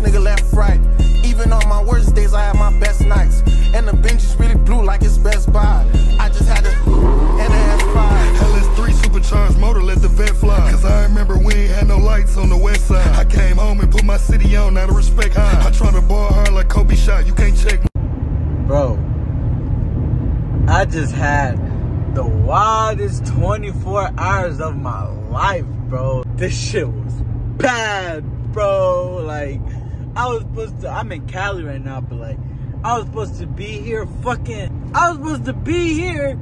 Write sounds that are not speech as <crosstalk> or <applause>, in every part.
nigga left right. Even on my worst days, I have my best nights. And the bench is really blue like it's Best Buy. I just had to and a S5. LS3 supercharged motor, let the vet fly. Cause I remember we ain't had no lights on the west side. I came home and put my city on out of respect. I try to ball hard like Kobe shot, you can't check. Bro, I just had the wildest 24 hours of my life, bro. This shit was bad, bro. Like, I was supposed to, I'm in Cali right now, but like, I was supposed to be here fucking, I was supposed to be here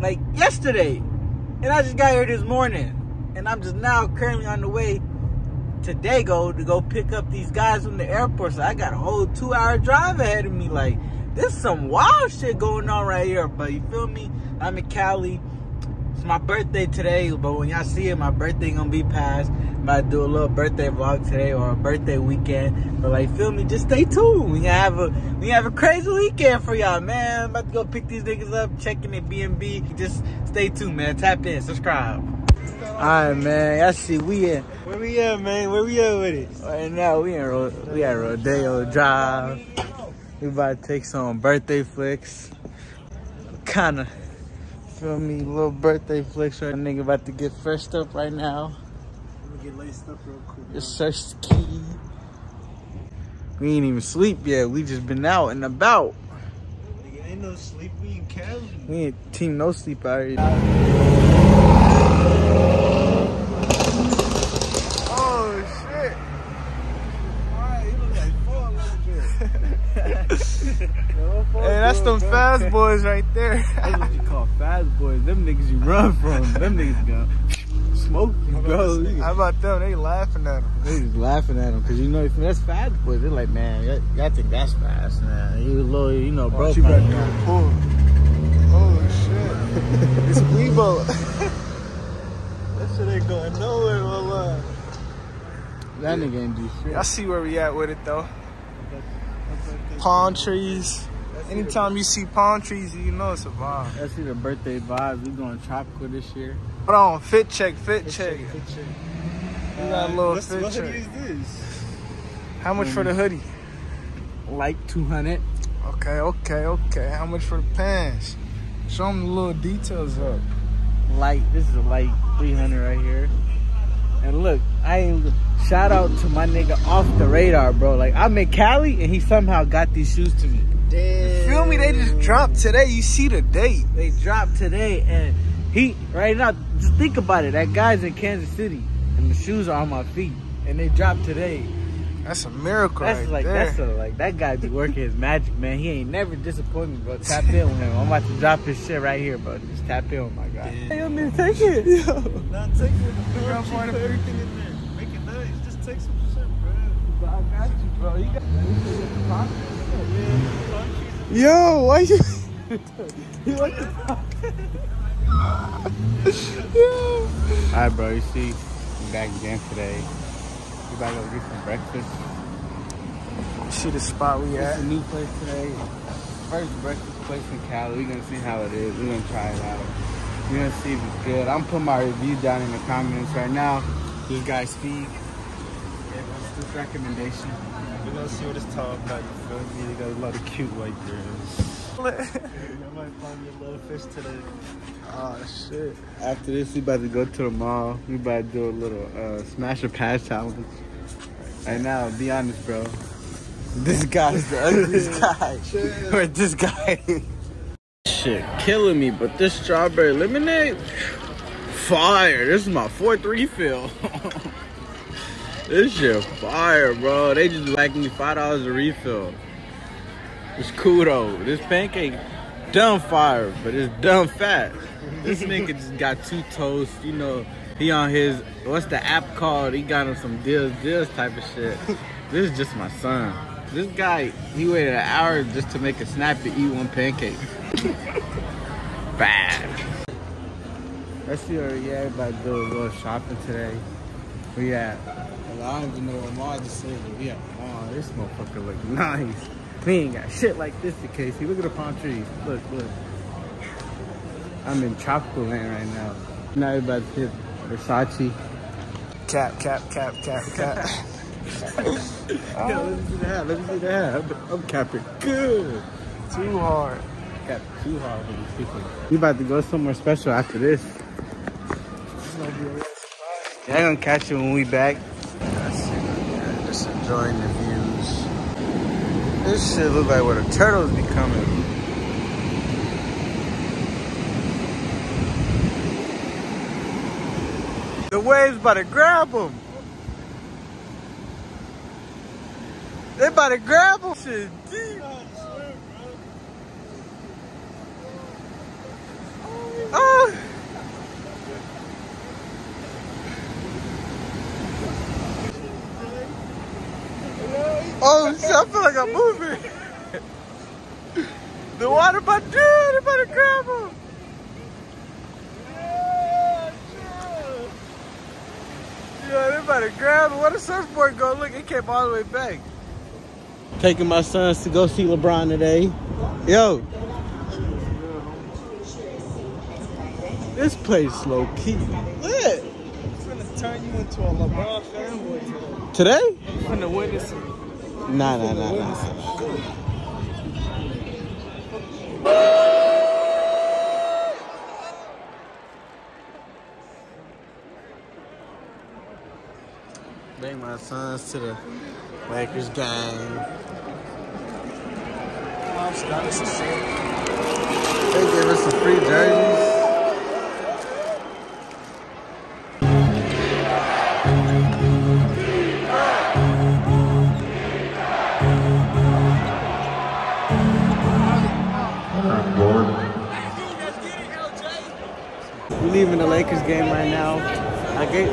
like yesterday. And I just got here this morning. And I'm just now currently on the way to Dago to go pick up these guys from the airport. So I got a whole two hour drive ahead of me. Like, there's some wild shit going on right here. But you feel me? I'm in Cali. It's my birthday today, but when y'all see it, my birthday gonna be past. I'm about to do a little birthday vlog today or a birthday weekend. But like, feel me? Just stay tuned. We have a we have a crazy weekend for y'all, man. I'm about to go pick these niggas up, checking the BNB. Just stay tuned, man. Tap in, subscribe. All right, man. I see we in. Where we at, man? Where we at with it? Right now, we in Ro we at Rodeo Drive. We about to take some birthday flicks. Kinda, feel me, little birthday flicks. Right, nigga about to get freshed up right now. Get laced up real quick. Search the key. We ain't even sleep yet. We just been out and about. Nigga, ain't no sleep. We in Cali. We ain't team no sleep out here. Oh shit! Alright, you look like four a little bit. <laughs> <laughs> Hey, that's them fast boys right there. <laughs> That's what you call fast boys. Them niggas you run <laughs> from. Them niggas go smoke you, bro. How about them? They laughing at him. They just laughing at them because you know if that's fast boys. They're like, man, y'all, y'all think that's fast, man. You a little, you know, oh, bro. she back kinda- there. Pull. Oh shit! <laughs> it's Weibo. <laughs> that shit ain't going nowhere, wallah. That nigga ain't do shit. I see where we at with it though. Palm trees. Anytime you see palm trees, you know it's a vibe. See the birthday vibes. We going tropical this year. Hold on, fit check, fit check. Fit check. We got a uh, little What's, fit what check. hoodie is this? How much for the um, hoodie? Like 200. Okay, okay, okay. How much for the pants? Show them the little details up. light. This is a light 300 right here. And look, I ain't shout out to my nigga off the radar, bro. Like I'm in Cali and he somehow got these shoes to me. Damn. Feel me? They just dropped today. You see the date. They dropped today and he right now just think about it. That guy's in Kansas City and the shoes are on my feet and they dropped today. That's a miracle That's right like there. that's a like that guy be working his magic, man. He ain't never disappointed me, bro. Tap in with him. I'm about to drop his shit right here, bro. Just tap in with my guy. Hey, yo, man, take it. Yo. Not take it. Bro, got she part put of- everything in there. Make it nice. Just take some shit, bro. I got you, bro. You got Yo, why you? <laughs> you like the Yo. Alright, bro. You see, we back again today. We about to go get some breakfast. See the spot we It's at? a new place today. First breakfast place in Cali. We're gonna see how it is. We're gonna try it out. We're gonna see if it's good. I'm putting my review down in the comments right now. This guy Steve gave us this recommendation. We're gonna see what it's talking about. You feel me? They got a lot of cute white girls. <laughs> I might find me a little fish today. Oh shit. After this, we about to go to the mall. We about to do a little uh, smash or pass challenge. Right now, be honest, bro. This guy's the <laughs> ugliest guy. or this guy. <laughs> Shit, killing me. But this strawberry lemonade, fire. This is my fourth refill. This shit fire, bro. They just like me five dollars a refill. It's cool though. This pancake dumb fire, but it's dumb fat. This <laughs> nigga just got two toasts. You know, he on his what's the app called? He got him some deals, deals type of shit. <laughs> This is just my son. This guy, he waited an hour just to make a snap to eat one pancake. <laughs> Bad. Let's see where we at. About to do a little shopping today. We at? Well, I don't even know what mall this is, but we at the mall. This motherfucker look nice. We ain't got shit like this in Casey. Look at the palm trees. Look, look. I'm in tropical land right now. Now we about to hit Versace. Cap, cap, cap, cap, <laughs> cap. Yo, let me see the hat. Let me see the hat. I'm, I'm capping good. Too hard. Cap too hard for these people. We about to go somewhere special after this. Yeah, I'm gonna catch you when we back. That's it, man. Just enjoying the views. This shit look like where the turtles be coming. The waves about to grab them. They about to grab them. Shit deep. Oh. Oh, shit, I feel like I'm moving. the water about to, they about to grab him. Yeah, they about to grab him. Where the surfboard go? Look, it came all the way back. Taking my sons to go see LeBron today. Yo. This place low key lit. It's gonna turn you into a LeBron fanboy today. Today? You're gonna witness it. Nah, nah, nah, nah. Bring my sons to the Lakers game. Mom's got us a shirt. They gave us some free jerseys. Leaving the Lakers game right now. I get.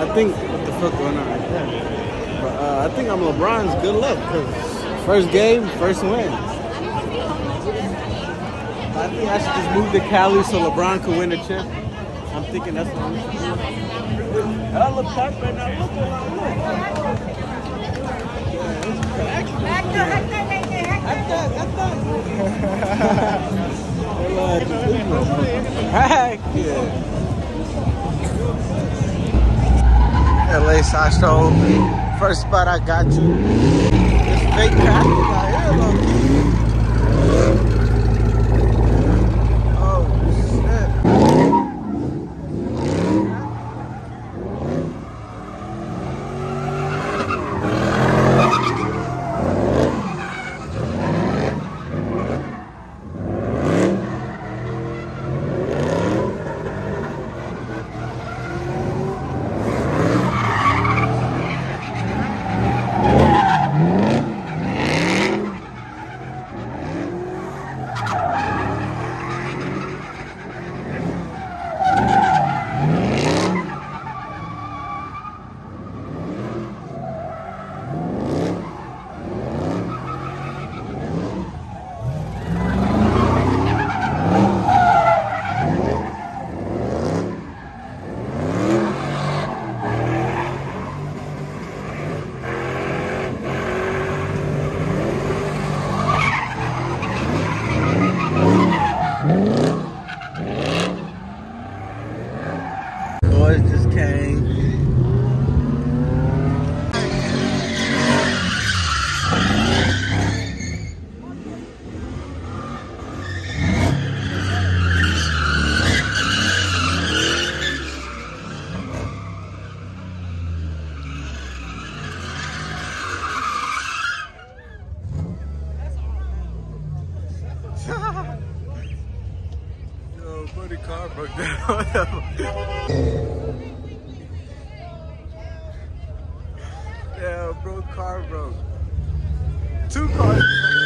I think what the fuck going on right there? But uh, I think I'm LeBron's good luck because first game, first win. I think I should just move to Cali so LeBron could win a chip. I'm thinking that's what we should do. I look packed right now. Look at Heck <laughs> <laughs> yeah. LA Sastro. First spot I got you. This here, low Oh, shit. Boys just came. Yo, buddy, car broke down. Yeah, bro, car broke. Two cars.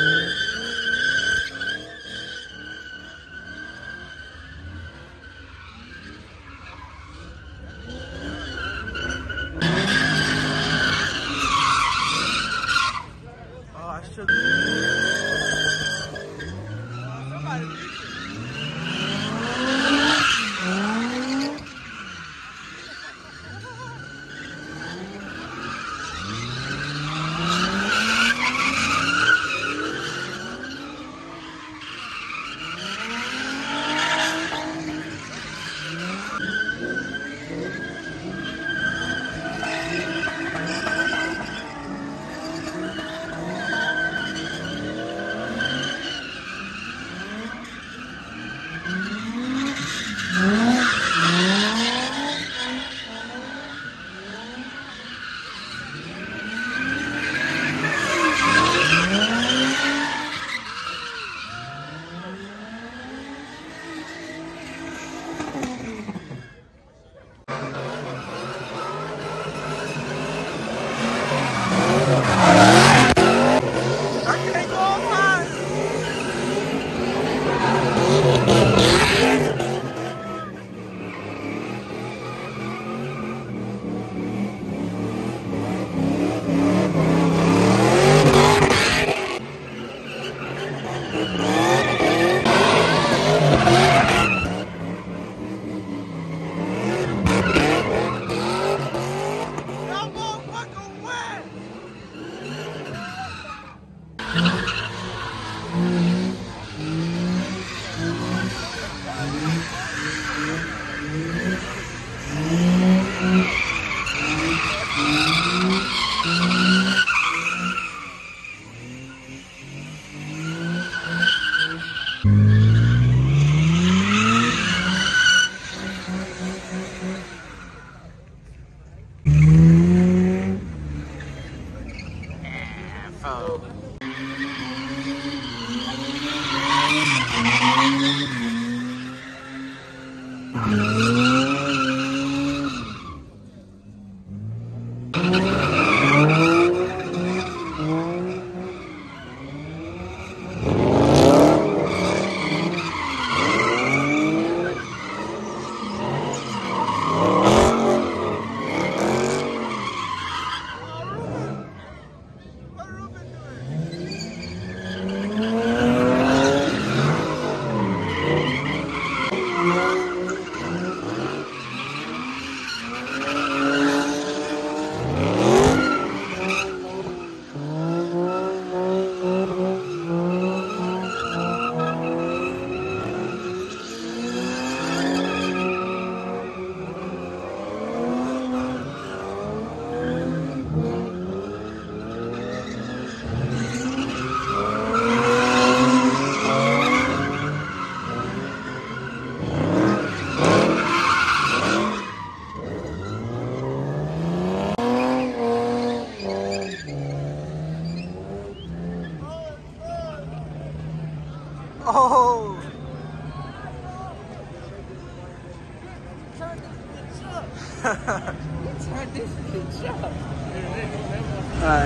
Alright,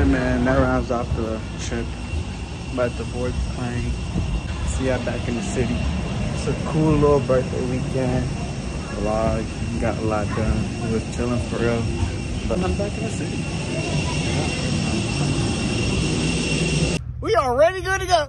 man, that rounds off the trip. About the board the plane. See ya back in the city. It's a cool little birthday weekend. Vlog, got a lot done. We was chilling for real. But I'm back in the city. We already good to go.